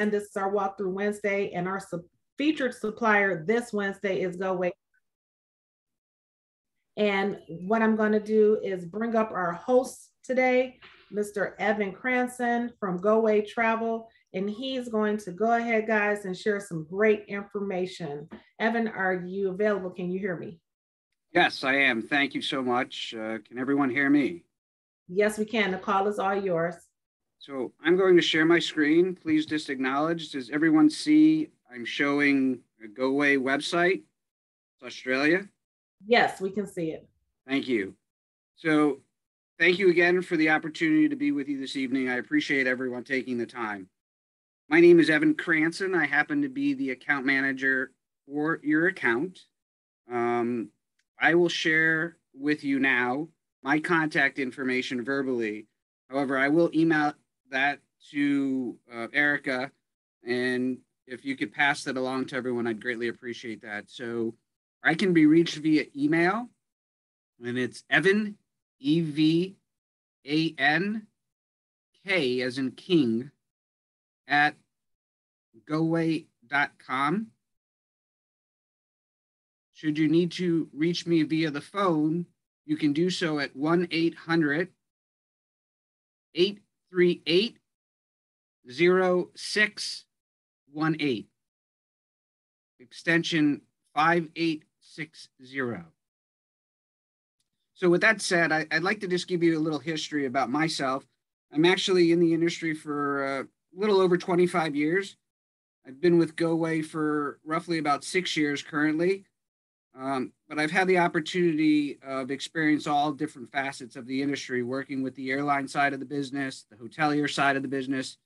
and this is our walkthrough Wednesday, and our su- featured supplier this Wednesday is GoWay. And what I'm going to do is bring up our host today, Mr. Evan Cranston from GoWay Travel, and he's going to go ahead, guys, and share some great information. Evan, are you available? Can you hear me? Yes, I am. Thank you so much. Uh, can everyone hear me? Yes, we can. The call is all yours. So I'm going to share my screen. Please just acknowledge. Does everyone see I'm showing a Go GoWay website? It's Australia. Yes, we can see it. Thank you. So thank you again for the opportunity to be with you this evening. I appreciate everyone taking the time. My name is Evan Cranston. I happen to be the account manager for your account. Um, I will share with you now my contact information verbally. However, I will email that to uh, Erica, and if you could pass that along to everyone, I'd greatly appreciate that. So I can be reached via email, and it's Evan, E V A N K as in King, at goway.com. Should you need to reach me via the phone, you can do so at 1 800 838 0618, extension 5860. So, with that said, I, would like to just give you a little history about myself. I'm actually in the industry for a little over 25 years. I've been with GoWay for roughly about six years currently. Um, but I've had the opportunity of experience all different facets of the industry, working with the airline side of the business, the hotelier side of the business,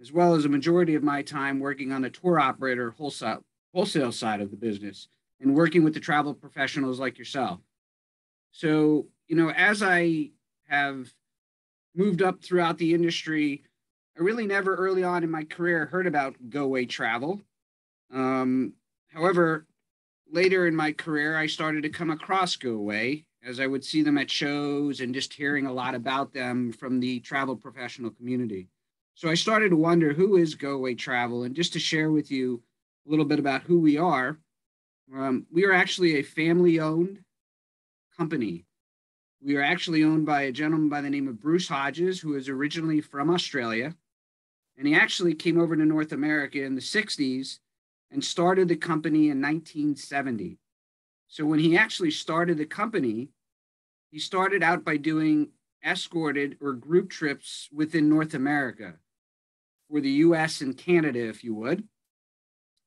as well as a majority of my time working on the tour operator wholesale, wholesale side of the business and working with the travel professionals like yourself. So, you know, as I have moved up throughout the industry, I really never early on in my career heard about GoWay Travel. Um, however, later in my career, I started to come across GoWay as I would see them at shows and just hearing a lot about them from the travel professional community. So I started to wonder who is GoWay Travel, and just to share with you a little bit about who we are. Um, we are actually a family-owned company. We are actually owned by a gentleman by the name of Bruce Hodges, who is originally from Australia, and he actually came over to North America in the '60s and started the company in 1970. So when he actually started the company, he started out by doing escorted or group trips within North America for the US and Canada, if you would.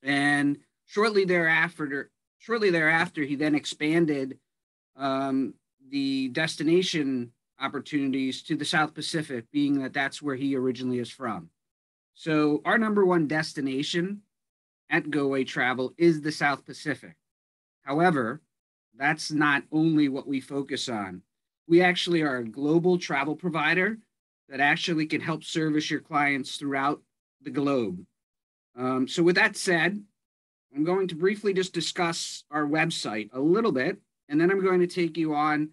And shortly thereafter, shortly thereafter, he then expanded um, the destination opportunities to the South Pacific, being that that's where he originally is from. So our number one destination at GoWay Travel is the South Pacific. However, that's not only what we focus on. We actually are a global travel provider that actually can help service your clients throughout the globe. Um, so, with that said, I'm going to briefly just discuss our website a little bit, and then I'm going to take you on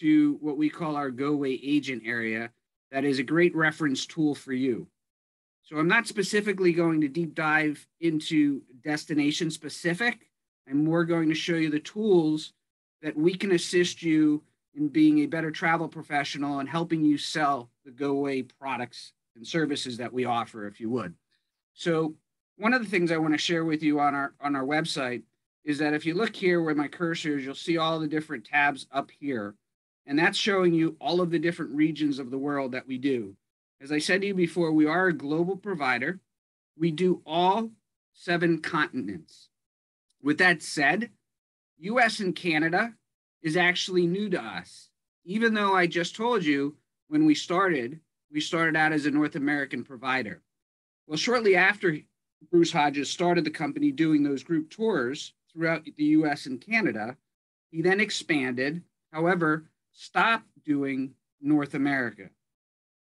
to what we call our GoWay agent area. That is a great reference tool for you. So I'm not specifically going to deep dive into destination specific. I'm more going to show you the tools that we can assist you in being a better travel professional and helping you sell the GoWay products and services that we offer, if you would. So one of the things I want to share with you on our on our website is that if you look here where my cursor is, you'll see all the different tabs up here. And that's showing you all of the different regions of the world that we do. As I said to you before, we are a global provider. We do all seven continents. With that said, US and Canada is actually new to us. Even though I just told you when we started, we started out as a North American provider. Well, shortly after Bruce Hodges started the company doing those group tours throughout the US and Canada, he then expanded, however, stopped doing North America.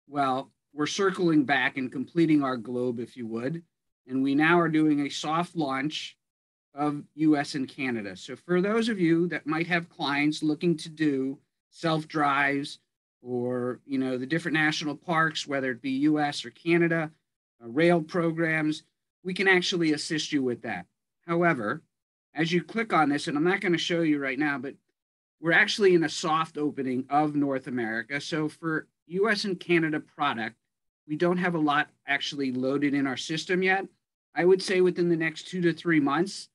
Well, we're circling back and completing our globe, if you would. And we now are doing a soft launch of US and Canada. So for those of you that might have clients looking to do self drives or you know the different national parks, whether it be US or Canada, uh, rail programs, we can actually assist you with that. However, as you click on this, and I'm not going to show you right now, but we're actually in a soft opening of North America. So for US and Canada product, we don't have a lot actually loaded in our system yet. I would say within the next two to three months,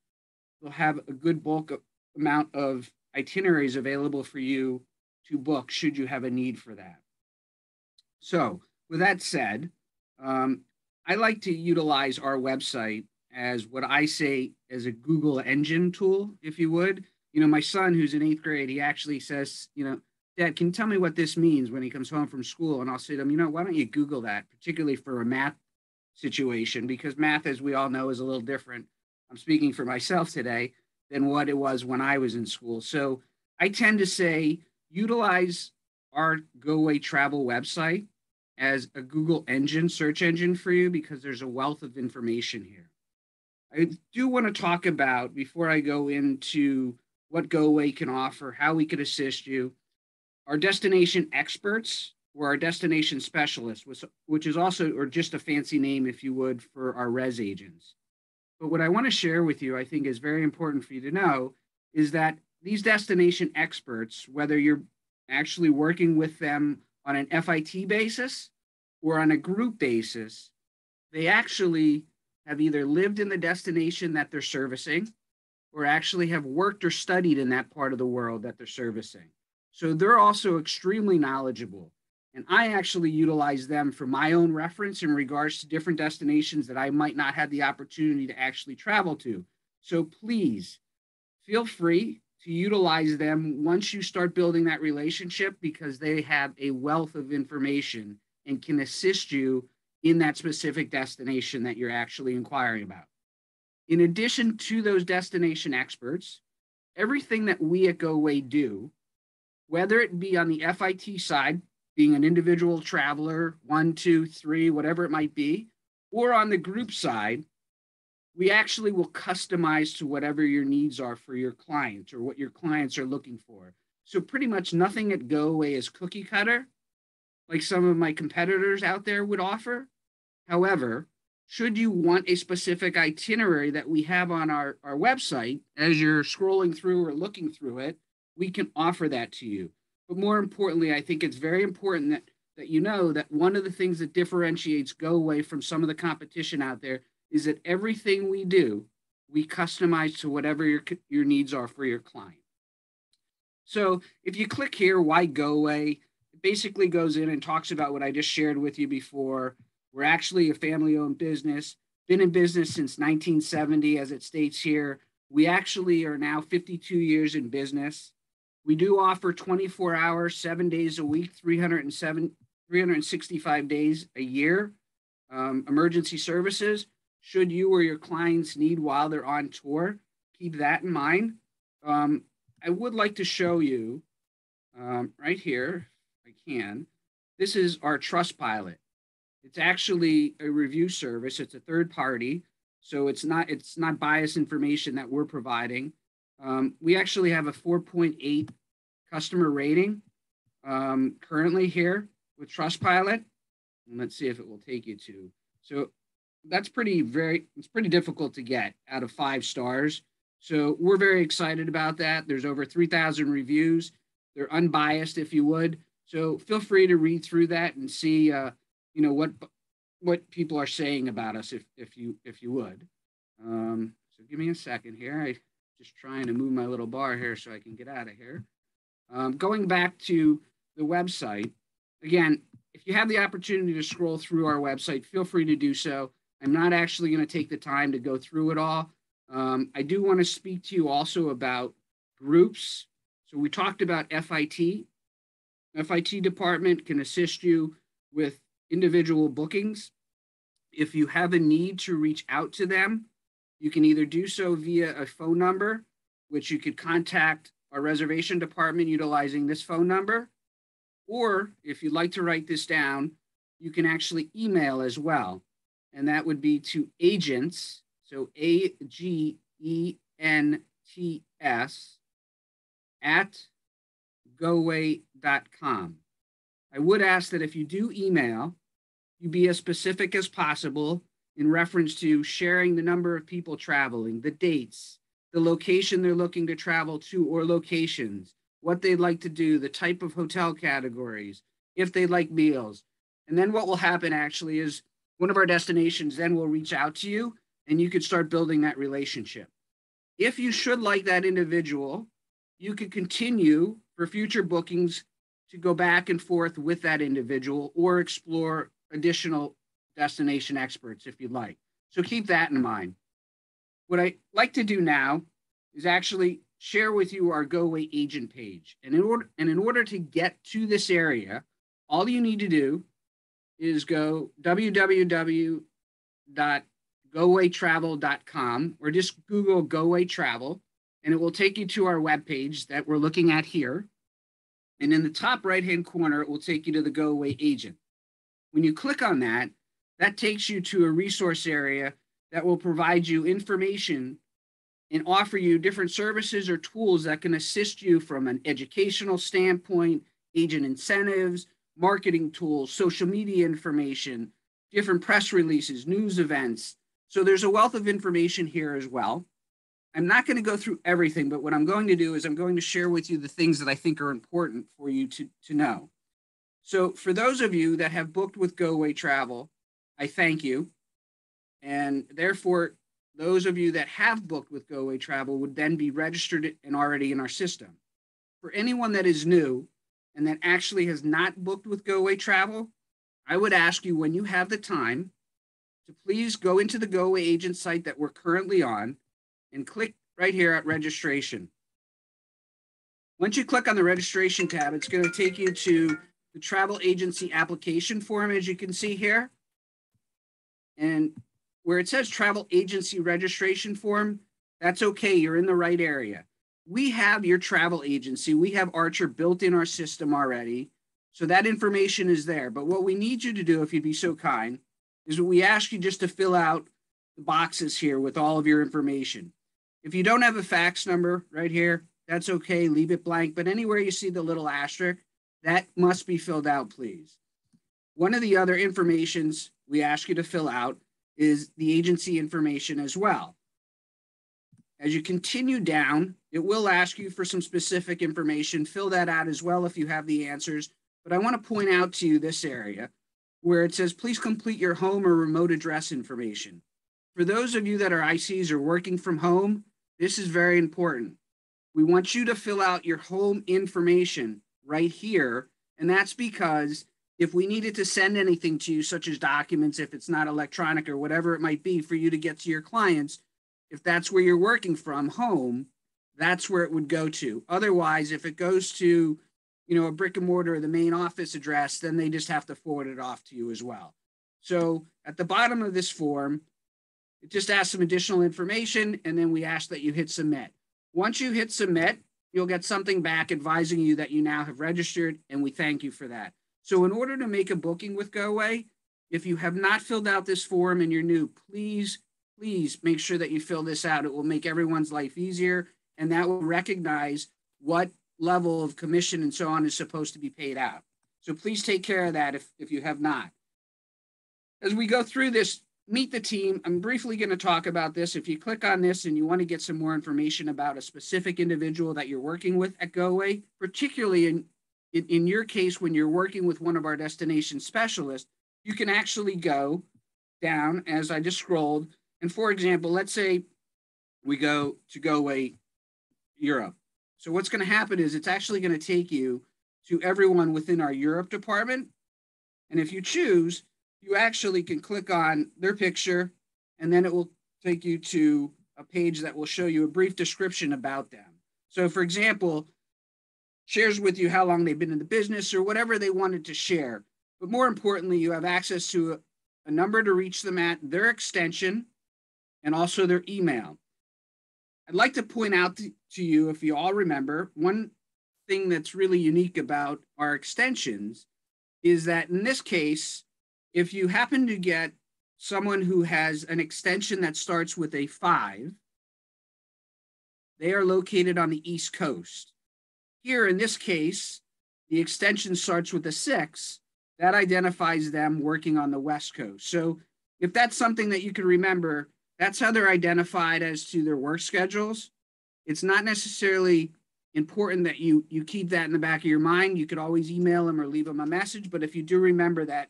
we'll have a good bulk amount of itineraries available for you to book should you have a need for that. So, with that said, um, I like to utilize our website as what I say as a Google engine tool, if you would. You know, my son, who's in eighth grade, he actually says, you know, Dad, can you tell me what this means when he comes home from school? And I'll say to him, you know, why don't you Google that, particularly for a math situation, because math, as we all know, is a little different. I'm speaking for myself today than what it was when I was in school. So I tend to say utilize our GoWay Travel website as a Google engine, search engine for you, because there's a wealth of information here. I do want to talk about, before I go into what GoWay can offer, how we could assist you, our destination experts or our destination specialists, which, is also, or just a fancy name, if you would, for our res agents. But what I want to share with you, I think is very important for you to know, is that these destination experts, whether you're actually working with them on an FIT basis or on a group basis, they actually have either lived in the destination that they're servicing or actually have worked or studied in that part of the world that they're servicing. So they're also extremely knowledgeable. And I actually utilize them for my own reference in regards to different destinations that I might not have the opportunity to actually travel to. So please feel free to utilize them once you start building that relationship because they have a wealth of information and can assist you in that specific destination that you're actually inquiring about. In addition to those destination experts, everything that we at GoWay do, whether it be on the FIT side, being an individual traveler, one, two, three, whatever it might be, or on the group side, we actually will customize to whatever your needs are for your client or what your clients are looking for. So pretty much nothing at GoWay is cookie cutter, like some of my competitors out there would offer. However, should you want a specific itinerary that we have on our, our website, as you're scrolling through or looking through it, we can offer that to you. But more importantly, I think it's very important that, that you know that one of the things that differentiates GoWay from some of the competition out there is that everything we do, we customize to whatever your, your needs are for your client. So if you click here, why GoWay, it basically goes in and talks about what I just shared with you before. We're actually a family owned business, been in business since 1970, as it states here. We actually are now 52 years in business. We do offer 24 hours, seven days a week, 307, 365 days a year um, emergency services. Should you or your clients need while they're on tour, keep that in mind. Um, I would like to show you um, right here, I can. This is our Trustpilot. It's actually a review service. It's a third party, so it's not it's not biased information that we're providing. Um, we actually have a 4.8 customer rating um, currently here with Trustpilot. And let's see if it will take you to. So that's pretty very it's pretty difficult to get out of five stars. So we're very excited about that. There's over 3,000 reviews. They're unbiased, if you would. So feel free to read through that and see, uh, you know, what what people are saying about us, if if you if you would. Um, so give me a second here. I just trying to move my little bar here so I can get out of here. Um, going back to the website, again, if you have the opportunity to scroll through our website, feel free to do so. I'm not actually going to take the time to go through it all. Um, I do want to speak to you also about groups. So we talked about FIT. FIT department can assist you with individual bookings. If you have a need to reach out to them, you can either do so via a phone number, which you could contact our reservation department utilizing this phone number. Or if you'd like to write this down, you can actually email as well. And that would be to agents, so A G E N T S, at goway.com. I would ask that if you do email, you be as specific as possible in reference to sharing the number of people traveling, the dates, the location they're looking to travel to or locations, what they'd like to do, the type of hotel categories, if they like meals. And then what will happen actually is one of our destinations then will reach out to you and you could start building that relationship. If you should like that individual, you could continue for future bookings to go back and forth with that individual or explore additional destination experts if you'd like. So keep that in mind. What I like to do now is actually share with you our GoWay agent page. And in order and in order to get to this area, all you need to do is go www.gowaytravel.com or just Google GoWay Travel, and it will take you to our webpage that we're looking at here. And in the top right hand corner, it will take you to the GoWay agent. When you click on that, that takes you to a resource area that will provide you information and offer you different services or tools that can assist you from an educational standpoint, agent incentives, marketing tools, social media information, different press releases, news events. So there's a wealth of information here as well. I'm not going to go through everything, but what I'm going to do is I'm going to share with you the things that I think are important for you to, to know. So for those of you that have booked with GoWay Travel, I thank you. And therefore, those of you that have booked with GoWay Travel would then be registered and already in our system. For anyone that is new and that actually has not booked with GoWay Travel, I would ask you when you have the time to please go into the GoWay agent site that we're currently on and click right here at registration. Once you click on the registration tab, it's going to take you to the travel agency application form, as you can see here. And where it says travel agency registration form, that's okay. You're in the right area. We have your travel agency. We have Archer built in our system already. So that information is there. But what we need you to do, if you'd be so kind, is we ask you just to fill out the boxes here with all of your information. If you don't have a fax number right here, that's okay. Leave it blank. But anywhere you see the little asterisk, that must be filled out, please. One of the other informations we ask you to fill out is the agency information as well. As you continue down, it will ask you for some specific information. Fill that out as well if you have the answers. But I want to point out to you this area where it says, please complete your home or remote address information. For those of you that are ICs or working from home, this is very important. We want you to fill out your home information right here. And that's because if we needed to send anything to you, such as documents, if it's not electronic or whatever it might be for you to get to your clients, if that's where you're working from home, that's where it would go to. Otherwise, if it goes to, you know, a brick and mortar or the main office address, then they just have to forward it off to you as well. So at the bottom of this form, it just asks some additional information, and then we ask that you hit submit. Once you hit submit, you'll get something back advising you that you now have registered, and we thank you for that. So in order to make a booking with GoWay, if you have not filled out this form and you're new, please, please make sure that you fill this out. It will make everyone's life easier and that will recognize what level of commission and so on is supposed to be paid out. So please take care of that if, if you have not. As we go through this, meet the team. I'm briefly going to talk about this. If you click on this and you want to get some more information about a specific individual that you're working with at GoWay, particularly in in, in your case, when you're working with one of our destination specialists, you can actually go down as I just scrolled. And for example, let's say we go to GoWay Europe. So what's going to happen is it's actually going to take you to everyone within our Europe department. And if you choose, you actually can click on their picture and then it will take you to a page that will show you a brief description about them. So for example, shares with you how long they've been in the business or whatever they wanted to share. But more importantly, you have access to a, a number to reach them at, their extension, and also their email. I'd like to point out to, to you, if you all remember, one thing that's really unique about our extensions is that in this case, if you happen to get someone who has an extension that starts with a five, they are located on the East Coast. Here in this case, the extension starts with a six. That identifies them working on the West Coast. So if that's something that you can remember, that's how they're identified as to their work schedules. It's not necessarily important that you you keep that in the back of your mind. You could always email them or leave them a message, but if you do remember that,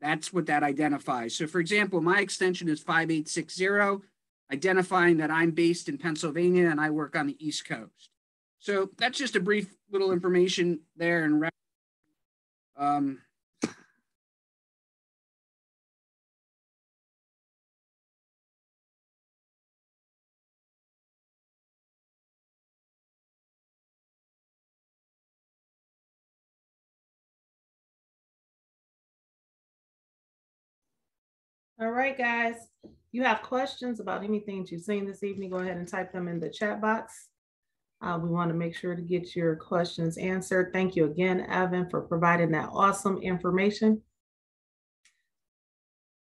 that's what that identifies. So for example, my extension is 5860, identifying that I'm based in Pennsylvania and I work on the East Coast. So that's just a brief little information there and um, All right, guys. You have questions about anything that you've seen this evening, go ahead and type them in the chat box. Uh, we want to make sure to get your questions answered. Thank you again, Evan, for providing that awesome information.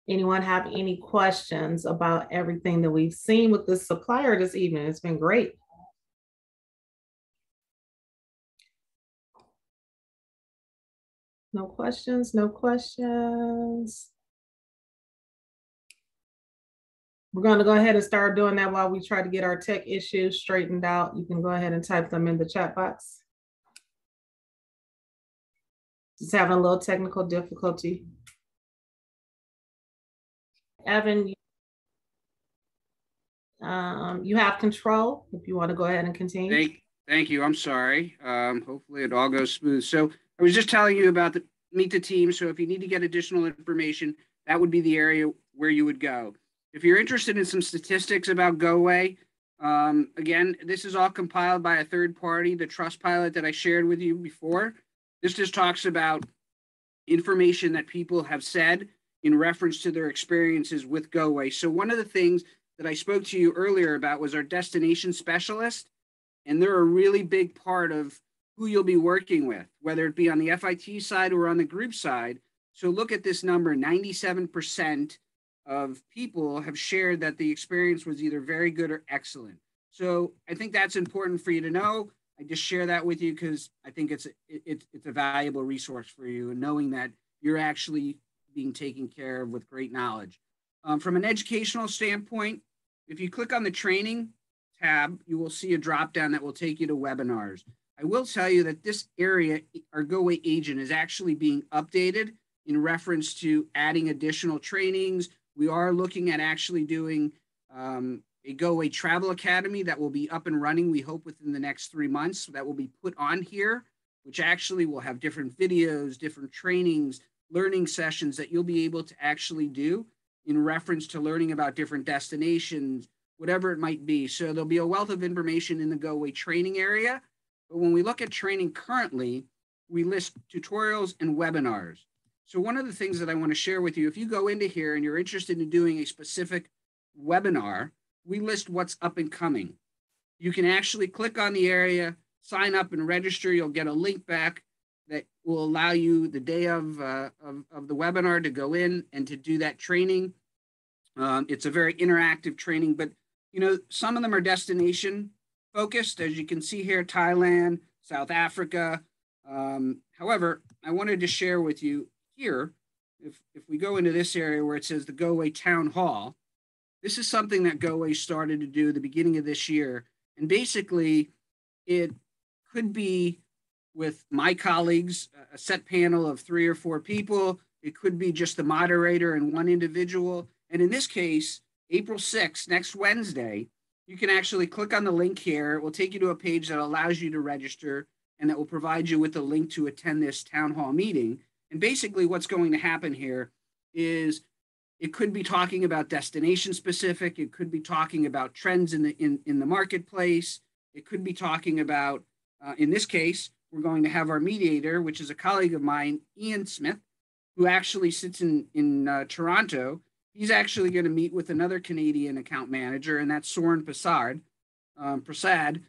Anyone have any questions about everything that we've seen with the supplier this evening? It's been great. No questions, no questions. We're going to go ahead and start doing that while we try to get our tech issues straightened out. You can go ahead and type them in the chat box. Just having a little technical difficulty. Evan, you, um, you have control if you want to go ahead and continue. Thank, thank you. I'm sorry. Um, hopefully it all goes smooth. So I was just telling you about the meet the team. So if you need to get additional information, that would be the area where you would go. If you're interested in some statistics about GoWay, um, again, this is all compiled by a third party, the Trustpilot that I shared with you before. This just talks about information that people have said in reference to their experiences with GoWay. So one of the things that I spoke to you earlier about was our destination specialist, and they're a really big part of who you'll be working with, whether it be on the FIT side or on the group side. So look at this number, 97% of people have shared that the experience was either very good or excellent. So I think that's important for you to know. I just share that with you because I think it's it, it's a valuable resource for you and knowing that you're actually being taken care of with great knowledge. Um, from an educational standpoint, if you click on the training tab, you will see a drop down that will take you to webinars. I will tell you that this area, our GoWay agent, is actually being updated in reference to adding additional trainings, we are looking at actually doing um, a GoWay Travel Academy that will be up and running, we hope, within the next three months. That will be put on here, which actually will have different videos, different trainings, learning sessions that you'll be able to actually do in reference to learning about different destinations, whatever it might be. So there'll be a wealth of information in the GoWay training area. But when we look at training currently, we list tutorials and webinars. So one of the things that I want to share with you, if you go into here and you're interested in doing a specific webinar, we list what's up and coming. You can actually click on the area, sign up and register. You'll get a link back that will allow you the day of, uh, of, of, the webinar to go in and to do that training. Um, it's a very interactive training, but you know, some of them are destination focused, as you can see here, Thailand, South Africa. Um, however, I wanted to share with you here, if, if we go into this area where it says the GoWay Town Hall, this is something that GoWay started to do the beginning of this year. And basically, it could be with my colleagues, a set panel of three or four people. It could be just the moderator and one individual. And in this case, April 6th, next Wednesday, you can actually click on the link here. It will take you to a page that allows you to register and that will provide you with a link to attend this town hall meeting. And basically, what's going to happen here is it could be talking about destination specific. It could be talking about trends in the in, in the marketplace. It could be talking about, uh, in this case, we're going to have our mediator, which is a colleague of mine, Ian Smith, who actually sits in in uh, Toronto. He's actually going to meet with another Canadian account manager, and that's Soren Prasad. Um, Prasad,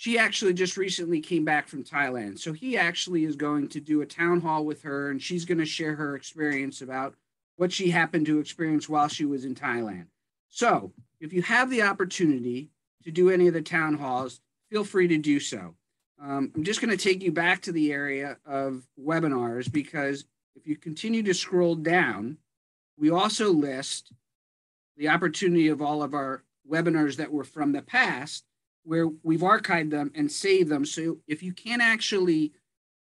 she actually just recently came back from Thailand. So he actually is going to do a town hall with her and she's going to share her experience about what she happened to experience while she was in Thailand. So if you have the opportunity to do any of the town halls, feel free to do so. Um, I'm just going to take you back to the area of webinars because if you continue to scroll down, we also list the opportunity of all of our webinars that were from the past where we've archived them and saved them. So if you can't actually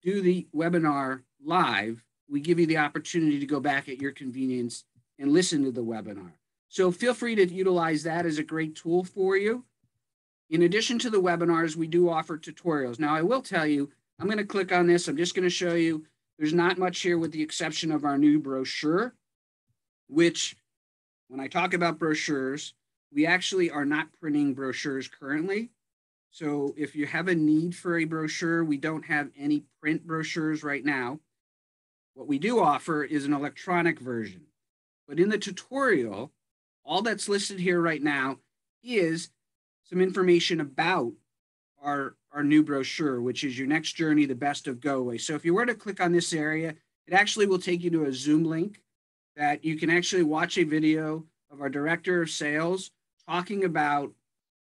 do the webinar live, we give you the opportunity to go back at your convenience and listen to the webinar. So feel free to utilize that as a great tool for you. In addition to the webinars, we do offer tutorials. Now I will tell you, I'm gonna click on this. I'm just gonna show you, there's not much here with the exception of our new brochure, which when I talk about brochures, we actually are not printing brochures currently. So if you have a need for a brochure, we don't have any print brochures right now. What we do offer is an electronic version. But in the tutorial, all that's listed here right now is some information about our, our new brochure, which is your next journey, the best of GoWay. So if you were to click on this area, it actually will take you to a Zoom link that you can actually watch a video of our director of sales talking about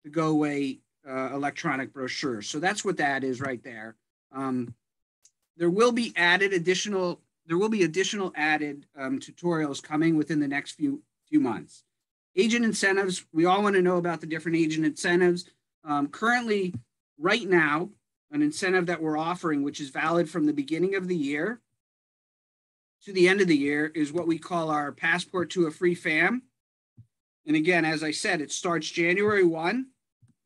the GoWay uh, electronic brochure. So that's what that is right there. Um, there will be added additional, there will be additional added um, tutorials coming within the next few, few months. Agent incentives, we all want to know about the different agent incentives. Um, currently, right now, an incentive that we're offering, which is valid from the beginning of the year to the end of the year, is what we call our passport to a free fam. And again, as I said, it starts January 1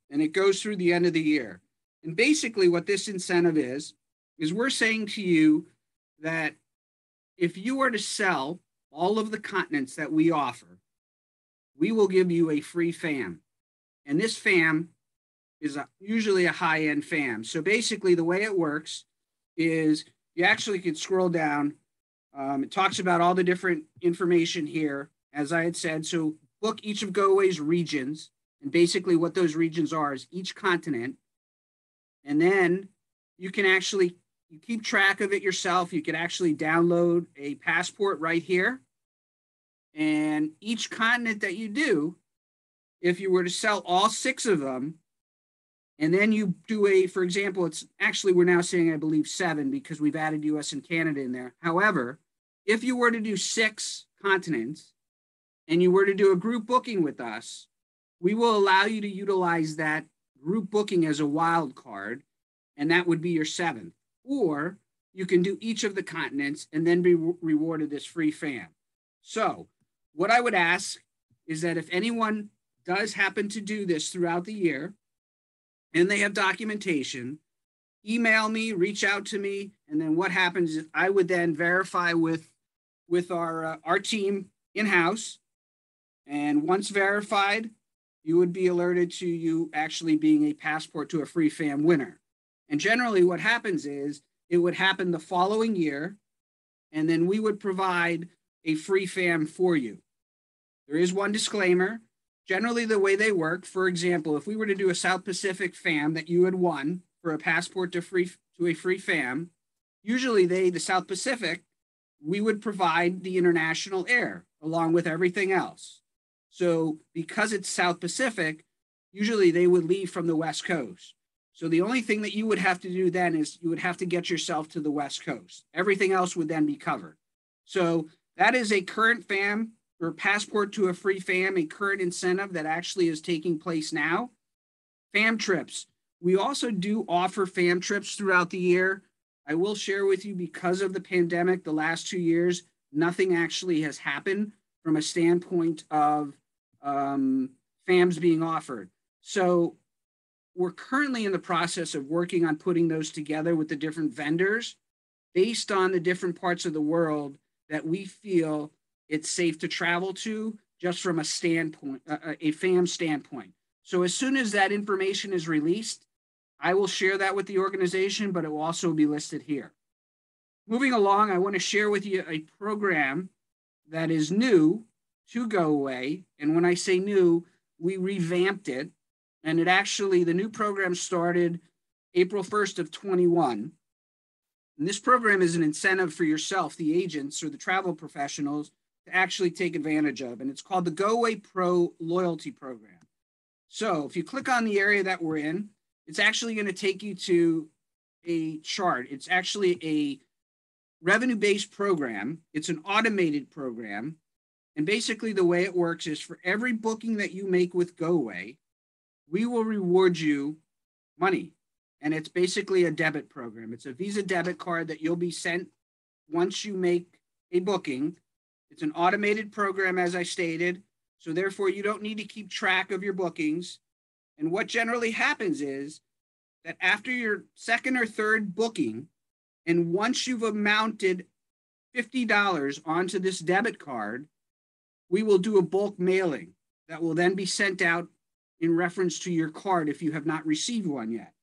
and it goes through the end of the year. And basically, what this incentive is, is we're saying to you that if you were to sell all of the continents that we offer, we will give you a free FAM. And this FAM is a, usually a high end FAM. So basically, the way it works is you actually can scroll down. Um, it talks about all the different information here, as I had said. So book each of GoWay's regions. And basically, what those regions are is each continent. And then you can actually you keep track of it yourself. You can actually download a passport right here. And each continent that you do, if you were to sell all six of them, and then you do a, for example, it's actually, we're now saying, I believe, seven because we've added US and Canada in there. However, if you were to do six continents, and you were to do a group booking with us, we will allow you to utilize that group booking as a wild card, and that would be your seventh. Or you can do each of the continents and then be re- rewarded this free fam. So, what I would ask is that if anyone does happen to do this throughout the year and they have documentation, email me, reach out to me, and then what happens is I would then verify with with our uh, our team in house and once verified, you would be alerted to you actually being a passport to a free fam winner. And generally, what happens is it would happen the following year, and then we would provide a free fam for you. There is one disclaimer. Generally, the way they work, for example, if we were to do a South Pacific fam that you had won for a passport to free to a free fam, usually they, the South Pacific, we would provide the international air along with everything else. So because it's South Pacific, usually they would leave from the West Coast. So the only thing that you would have to do then is you would have to get yourself to the West Coast. Everything else would then be covered. So that is a current FAM or passport to a free FAM, a current incentive that actually is taking place now. FAM trips. We also do offer FAM trips throughout the year. I will share with you because of the pandemic, the last two years, nothing actually has happened from a standpoint of um, FAMs being offered. So we're currently in the process of working on putting those together with the different vendors based on the different parts of the world that we feel it's safe to travel to just from a standpoint, a FAM standpoint. So as soon as that information is released, I will share that with the organization, but it will also be listed here. Moving along, I want to share with you a program that is new to GoWay. And when I say new, we revamped it. And it actually, the new program started April 1st of 21. And this program is an incentive for yourself, the agents or the travel professionals, to actually take advantage of. And it's called the GoWay Pro Loyalty Program. So if you click on the area that we're in, it's actually going to take you to a chart. It's actually a revenue based program, it's an automated program And basically, the way it works is for every booking that you make with GoWay, we will reward you money. And it's basically a debit program. It's a Visa debit card that you'll be sent once you make a booking. It's an automated program, as I stated. So, therefore, you don't need to keep track of your bookings. And what generally happens is that after your second or third booking, and once you've amounted $50 onto this debit card, we will do a bulk mailing that will then be sent out in reference to your card if you have not received one yet.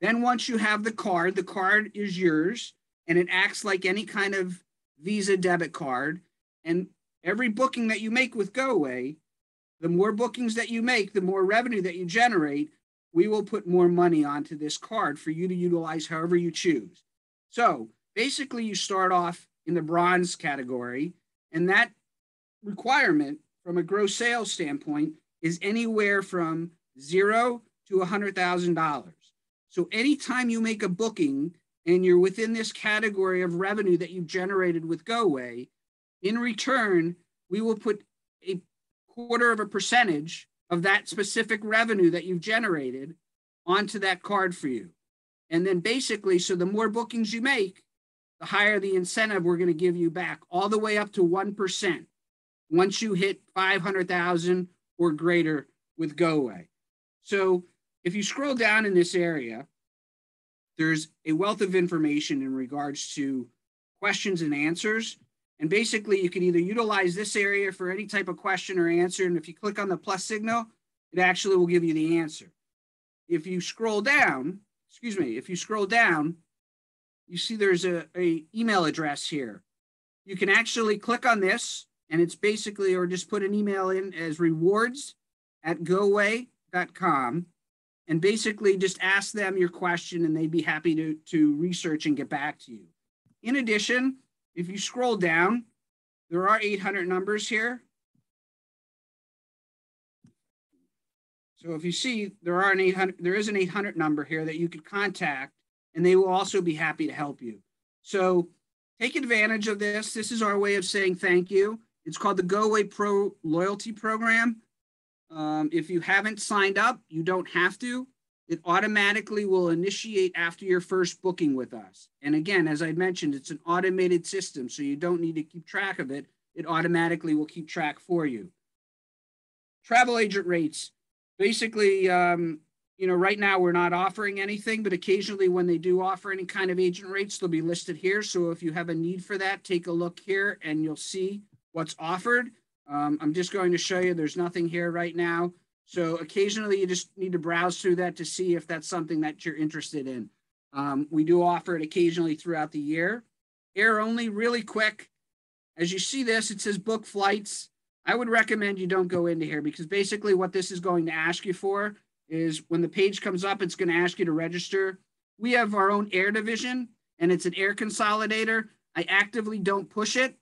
Then, once you have the card, the card is yours and it acts like any kind of Visa debit card. And every booking that you make with GoWay, the more bookings that you make, the more revenue that you generate, we will put more money onto this card for you to utilize however you choose. So basically, you start off in the bronze category, and that requirement from a gross sales standpoint is anywhere from zero to $100,000. So anytime you make a booking and you're within this category of revenue that you've generated with GoWay, in return, we will put a quarter of a percentage of that specific revenue that you've generated onto that card for you. And then basically, so the more bookings you make, the higher the incentive we're going to give you back, all the way up to 1% once you hit 500,000 or greater with GoWay. So if you scroll down in this area, there's a wealth of information in regards to questions and answers. And basically, you can either utilize this area for any type of question or answer. And if you click on the plus signal, it actually will give you the answer. If you scroll down, excuse me, if you scroll down, you see there's a, a email address here. You can actually click on this and it's basically, or just put an email in as rewards at goway.com and basically just ask them your question and they'd be happy to, to research and get back to you. In addition, if you scroll down, there are 800 numbers here. So if you see, there are an 800, there is an 800 number here that you could contact, and they will also be happy to help you. So take advantage of this. This is our way of saying thank you. It's called the GoWay Pro Loyalty Program. Um, if you haven't signed up, you don't have to it automatically will initiate after your first booking with us. And again, as I mentioned, it's an automated system, so you don't need to keep track of it. It automatically will keep track for you. Travel agent rates. Basically, um, you know, right now we're not offering anything, but occasionally when they do offer any kind of agent rates, they'll be listed here. So if you have a need for that, take a look here and you'll see what's offered. Um, I'm just going to show you, there's nothing here right now. So occasionally you just need to browse through that to see if that's something that you're interested in. Um, we do offer it occasionally throughout the year. Air only, really quick. As you see this, it says book flights. I would recommend you don't go into here because basically what this is going to ask you for is when the page comes up, it's going to ask you to register. We have our own air division and it's an air consolidator. I actively don't push it.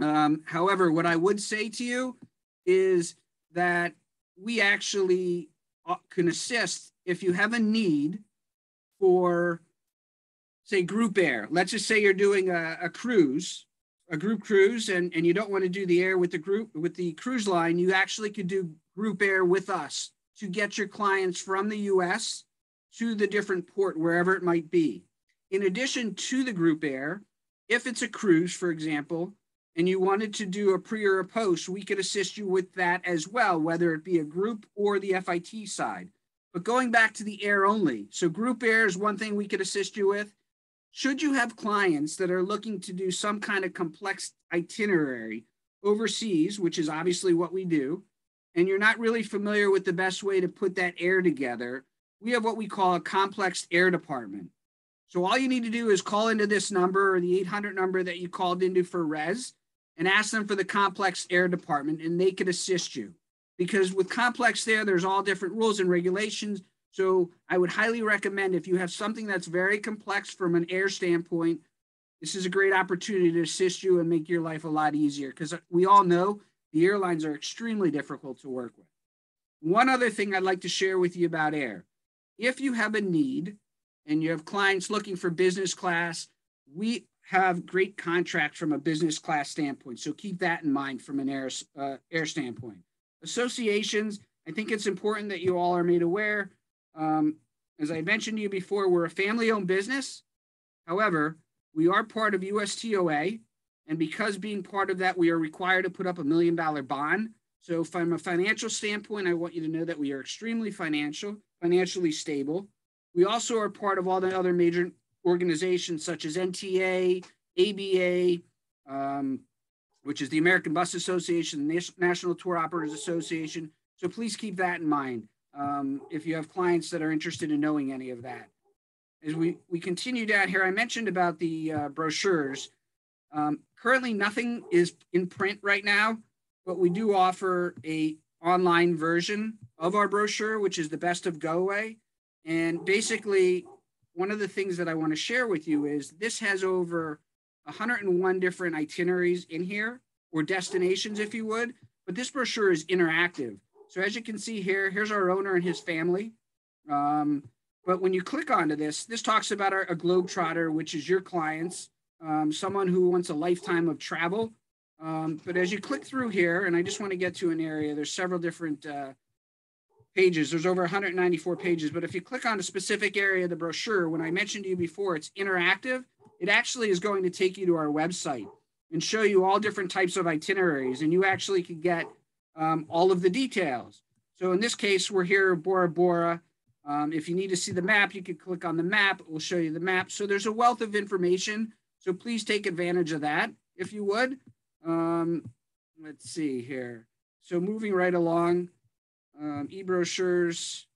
Um, however, what I would say to you is that we actually uh, can assist if you have a need for, say, group air. Let's just say you're doing a, a cruise, a group cruise, and, and you don't want to do the air with the group with the cruise line. You actually could do group air with us to get your clients from the U.S. to the different port wherever it might be. In addition to the group air, if it's a cruise, for example, and you wanted to do a pre or a post, we could assist you with that as well, whether it be a group or the FIT side. But going back to the air only, so group air is one thing we could assist you with. Should you have clients that are looking to do some kind of complex itinerary overseas, which is obviously what we do, and you're not really familiar with the best way to put that air together, we have what we call a complex air department. So all you need to do is call into this number or the 800 number that you called into for res and ask them for the complex air department and they could assist you because with complex air there's all different rules and regulations so i would highly recommend if you have something that's very complex from an air standpoint this is a great opportunity to assist you and make your life a lot easier because we all know the airlines are extremely difficult to work with one other thing i'd like to share with you about air if you have a need and you have clients looking for business class we have great contracts from a business class standpoint. So keep that in mind from an air, uh, air standpoint. Associations, I think it's important that you all are made aware. Um, as I mentioned to you before, we're a family owned business. However, we are part of USTOA. And because being part of that, we are required to put up a million dollar bond. So from a financial standpoint, I want you to know that we are extremely financial, financially stable. We also are part of all the other major organizations such as NTA, ABA, um, which is the American Bus Association, the National Tour Operators Association. So please keep that in mind um, if you have clients that are interested in knowing any of that. As we, we continue down here, I mentioned about the uh, brochures. Um, currently, nothing is in print right now, but we do offer a online version of our brochure, which is the best of GoWay. And basically, one of the things that I want to share with you is this has over 101 different itineraries in here or destinations, if you would. But this brochure is interactive. So as you can see here, here's our owner and his family. Um, but when you click onto this, this talks about our, a globetrotter, which is your clients, um, someone who wants a lifetime of travel. Um, but as you click through here, and I just want to get to an area, there's several different uh, pages. There's over 194 pages. But if you click on a specific area of the brochure, when I mentioned to you before, it's interactive. It actually is going to take you to our website and show you all different types of itineraries. And you actually can get um, all of the details. So in this case, we're here, Bora Bora. Um, if you need to see the map, you can click on the map. It will show you the map. So there's a wealth of information. So please take advantage of that if you would. Um, let's see here. So moving right along, um, e-brochures.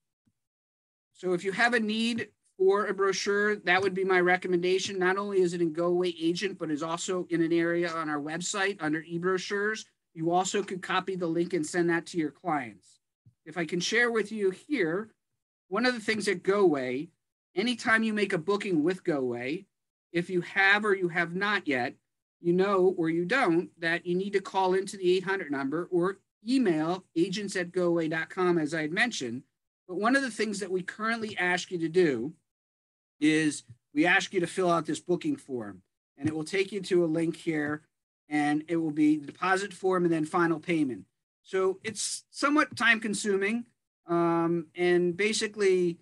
So if you have a need for a brochure, that would be my recommendation. Not only is it in GoWay Agent, but is also in an area on our website under e-brochures. You also could copy the link and send that to your clients. If I can share with you here, one of the things at GoWay, anytime you make a booking with GoWay, if you have or you have not yet, you know or you don't that you need to call into the 800 number or email agents at goway.com, as I had mentioned. But one of the things that we currently ask you to do is we ask you to fill out this booking form, and it will take you to a link here, and it will be deposit form and then final payment. So it's somewhat time consuming. Um, and basically,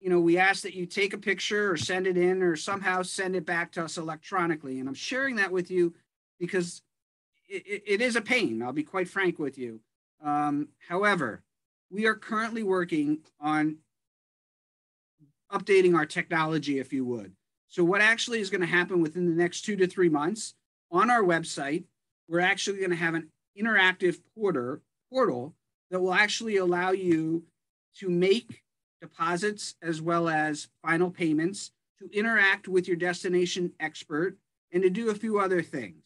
you know, we ask that you take a picture or send it in or somehow send it back to us electronically. And I'm sharing that with you because it, it is a pain. I'll be quite frank with you. Um, however, we are currently working on updating our technology, if you would. So, what actually is going to happen within the next two to three months on our website, we're actually going to have an interactive porter, portal that will actually allow you to make deposits as well as final payments, to interact with your destination expert, and to do a few other things.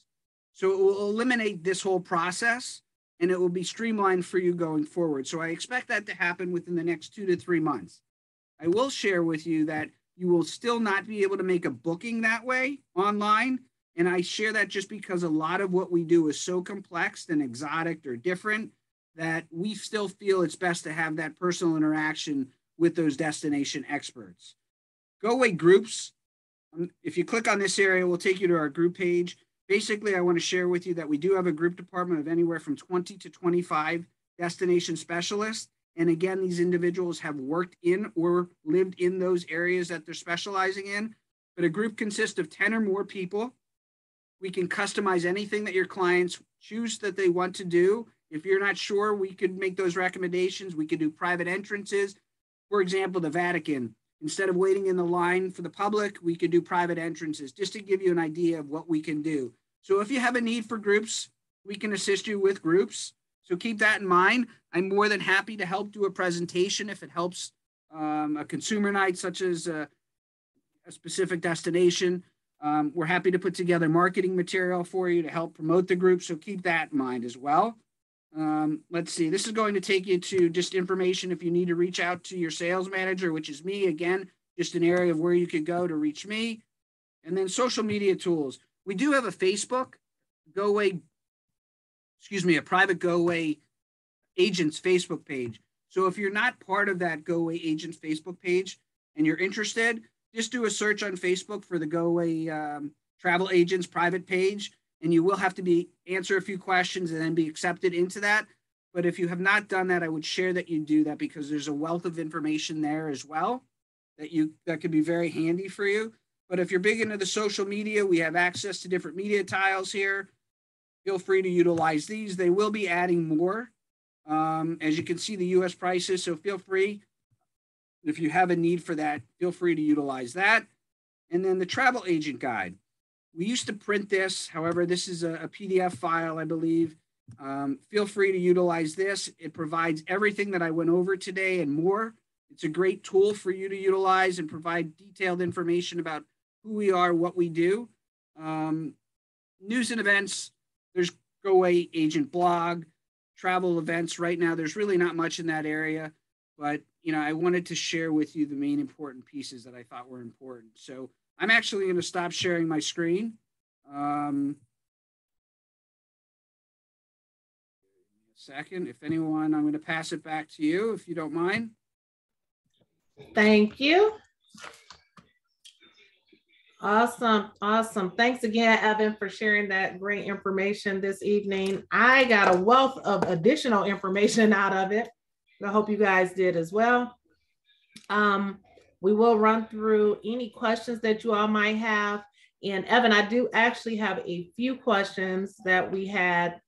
So it will eliminate this whole process and it will be streamlined for you going forward. So I expect that to happen within the next two to three months. I will share with you that you will still not be able to make a booking that way online. And I share that just because a lot of what we do is so complex and exotic or different that we still feel it's best to have that personal interaction with those destination experts. GoWay groups. Um, if you click on this area, we'll take you to our group page basically, I want to share with you that we do have a group department of anywhere from 20 to 25 destination specialists. And again, these individuals have worked in or lived in those areas that they're specializing in. But a group consists of 10 or more people. We can customize anything that your clients choose that they want to do. If you're not sure, we could make those recommendations. We could do private entrances. For example, the Vatican, Instead of waiting in the line for the public, we could do private entrances just to give you an idea of what we can do. So if you have a need for groups, we can assist you with groups. So keep that in mind. I'm more than happy to help do a presentation if it helps um, a consumer night, such as a, a specific destination. Um, we're happy to put together marketing material for you to help promote the group. So keep that in mind as well. Um, let's see, this is going to take you to just information if you need to reach out to your sales manager, which is me. Again, just an area of where you could go to reach me. And then social media tools. We do have a Facebook, GoWay, excuse me, a private GoWay agents Facebook page. So if you're not part of that GoWay agents Facebook page and you're interested, just do a search on Facebook for the GoWay um, travel agent's private page, and you will have to be answer a few questions and then be accepted into that. But if you have not done that, I would share that you do that because there's a wealth of information there as well that you that could be very handy for you. But if you're big into the social media, we have access to different media tiles here. Feel free to utilize these. They will be adding more. Um, as you can see, the US prices. So feel free, if you have a need for that, feel free to utilize that. And then the travel agent guide. We used to print this. However, this is a, a PDF file, I believe. Um, feel free to utilize this. It provides everything that I went over today and more. It's a great tool for you to utilize and provide detailed information about who we are, what we do. Um, news and events, there's GoWay Agent blog, travel events. Right now, there's really not much in that area, but you know, I wanted to share with you the main important pieces that I thought were important. So I'm actually going to stop sharing my screen. Um, second. If anyone, I'm going to pass it back to you if you don't mind. Thank you. Awesome. Awesome. Thanks again, Evan, for sharing that great information this evening. I got a wealth of additional information out of it. I hope you guys did as well. Um, we will run through any questions that you all might have. And Evan, I do actually have a few questions that we had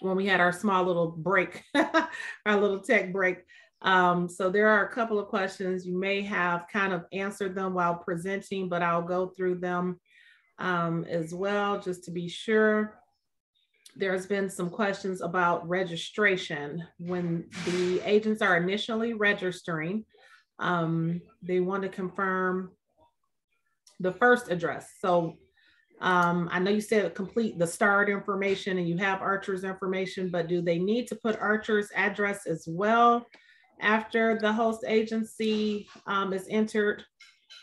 when we had our small little break, our little tech break. Um, so there are a couple of questions you may have kind of answered them while presenting, but I'll go through them um, as well just to be sure. There's been some questions about registration. When the agents are initially registering, um, they want to confirm the first address. So um, I know you said complete the start information and you have Archer's information, but do they need to put Archer's address as well after the host agency um, is entered?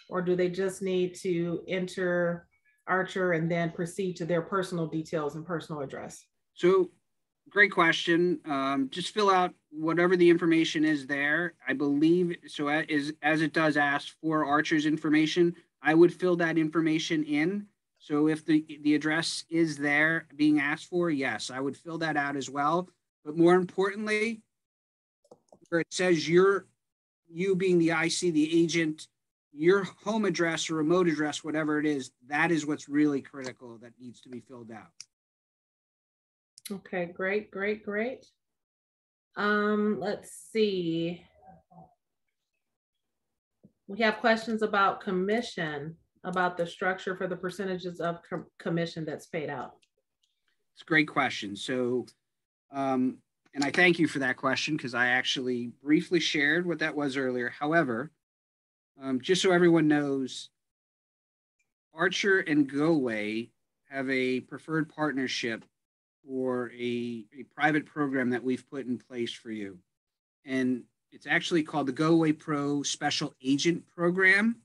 Or do they just need to enter Archer and then proceed to their personal details and personal address? So, great question. Um, just fill out whatever the information is there. I believe so. As as it does ask for Archer's information, I would fill that information in so if the, the address is there being asked for, yes, I would fill that out as well. But more importantly, where it says you're, you being the IC, the agent, your home address or remote address, whatever it is, that is what's really critical that needs to be filled out. Okay, great, great, great. Um, let's see. We have questions about commission about the structure for the percentages of com commission that's paid out? It's a great question. So, um, and I thank you for that question because I actually briefly shared what that was earlier. However, um, just so everyone knows, Archer and GoWay have a preferred partnership or a, a private program that we've put in place for you. And it's actually called the GoWay Pro Special Agent Program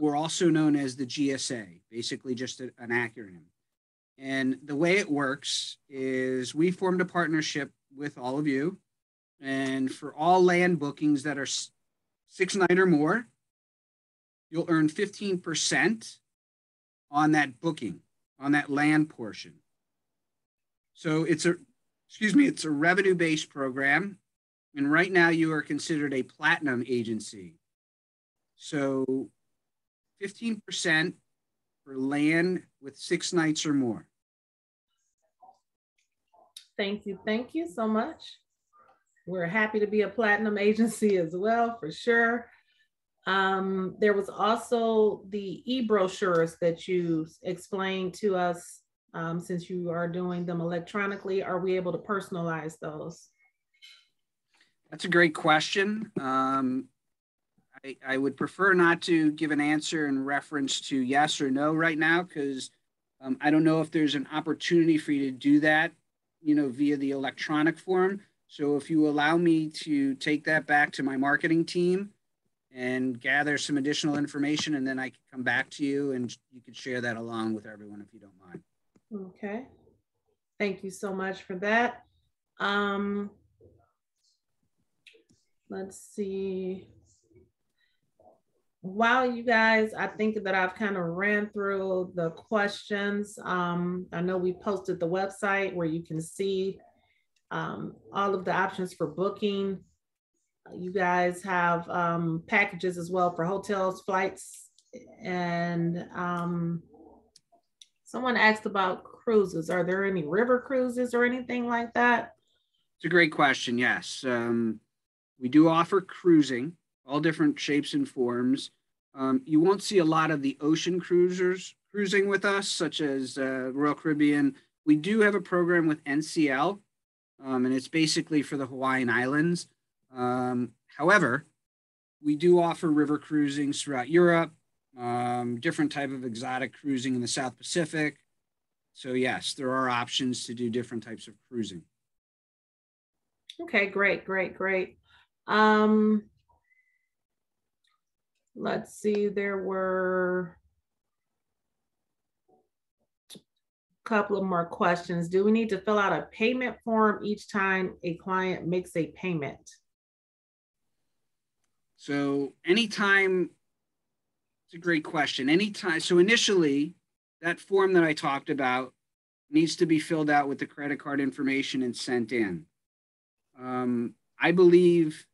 or also known as the GSA, basically just a, an acronym. And the way it works is we formed a partnership with all of you. And for all land bookings that are six night or more, you'll earn 15% on that booking, on that land portion. So it's a, excuse me, it's a revenue based program. And right now you are considered a platinum agency. So 15% for land with six nights or more. Thank you. Thank you so much. We're happy to be a platinum agency as well, for sure. Um, there was also the e-brochures that you explained to us um, since you are doing them electronically. Are we able to personalize those? That's a great question. Um, I, I would prefer not to give an answer in reference to yes or no right now because um, I don't know if there's an opportunity for you to do that, you know, via the electronic form. So if you allow me to take that back to my marketing team and gather some additional information, and then I can come back to you and you can share that along with everyone if you don't mind. Okay. Thank you so much for that. Um, let's see. while you guys, I think that I've kind of ran through the questions. Um, I know we posted the website where you can see um, all of the options for booking. You guys have um, packages as well for hotels, flights, and um, someone asked about cruises. Are there any river cruises or anything like that? It's a great question. Yes. Um, we do offer cruising all different shapes and forms. Um, you won't see a lot of the ocean cruisers cruising with us, such as uh, Royal Caribbean. We do have a program with NCL, um, and it's basically for the Hawaiian Islands. Um, however, we do offer river cruising throughout Europe, um, different type of exotic cruising in the South Pacific. So yes, there are options to do different types of cruising. Okay, great, great, great. Um, let's see, there were a couple of more questions. Do we need to fill out a payment form each time a client makes a payment? So anytime, it's a great question. Anytime, so initially, that form that I talked about needs to be filled out with the credit card information and sent in. Um, I believe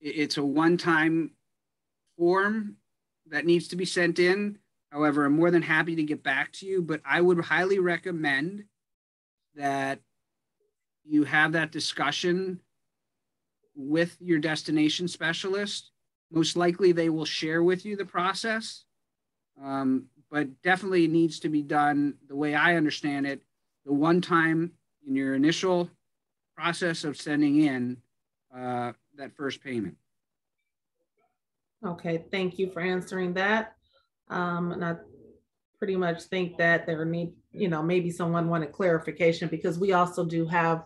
it's a one-time form that needs to be sent in. However, I'm more than happy to get back to you, but I would highly recommend that you have that discussion with your destination specialist. Most likely, they will share with you the process, um, but definitely needs to be done the way I understand it. The one time in your initial process of sending in uh, that first payment. Okay, thank you for answering that. Um, and I pretty much think that there need, you know, maybe someone wanted clarification because we also do have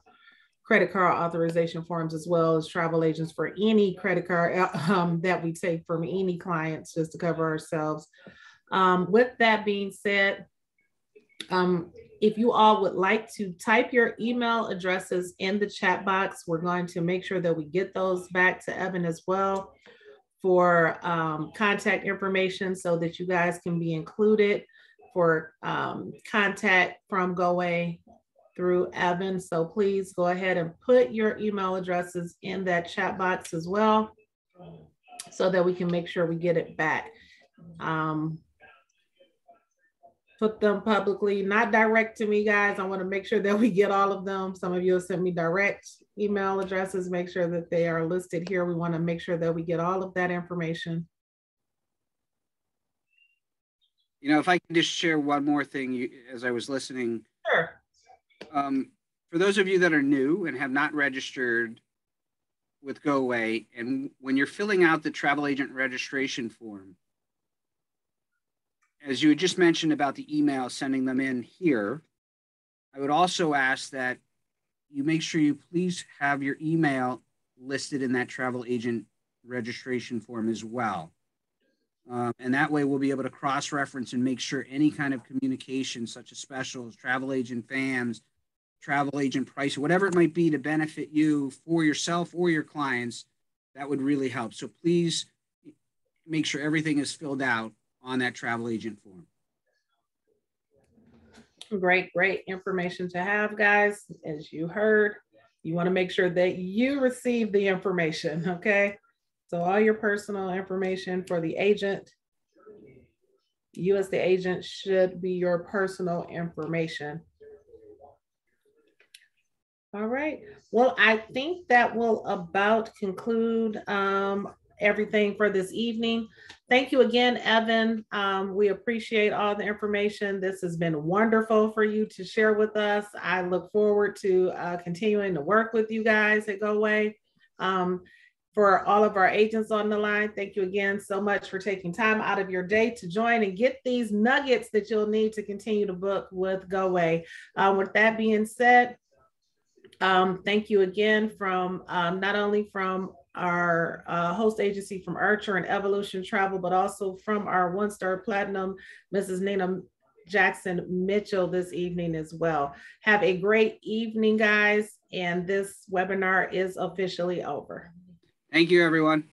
credit card authorization forms as well as travel agents for any credit card uh, um, that we take from any clients just to cover ourselves. Um, with that being said, um, if you all would like to type your email addresses in the chat box, we're going to make sure that we get those back to Evan as well for um, contact information so that you guys can be included for um, contact from GoWay through Evan. So please go ahead and put your email addresses in that chat box as well so that we can make sure we get it back. Um, put them publicly, not direct to me, guys. I want to make sure that we get all of them. Some of you have sent me direct email addresses. Make sure that they are listed here. We want to make sure that we get all of that information. You know, if I can just share one more thing you, as I was listening. Sure. Um, for those of you that are new and have not registered with GoWay, and when you're filling out the travel agent registration form, as you had just mentioned about the email, sending them in here, I would also ask that you make sure you please have your email listed in that travel agent registration form as well. Um, and that way we'll be able to cross reference and make sure any kind of communication, such as specials, travel agent FAMs, travel agent price, whatever it might be to benefit you for yourself or your clients, that would really help. So please make sure everything is filled out on that travel agent form. Great, great information to have, guys. As you heard, you want to make sure that you receive the information, okay? So all your personal information for the agent, you as the agent should be your personal information. All right. Well, I think that will about conclude um, everything for this evening. Thank you again, Evan. Um, we appreciate all the information. This has been wonderful for you to share with us. I look forward to uh, continuing to work with you guys at GoWay. Um, for all of our agents on the line, thank you again so much for taking time out of your day to join and get these nuggets that you'll need to continue to book with GoWay. Uh, with that being said, um, thank you again from um, not only from our uh, host agency from Archer and Evolution Travel, but also from our one star platinum, Mrs. Nina Jackson Mitchell, this evening as well. Have a great evening, guys. And this webinar is officially over. Thank you, everyone.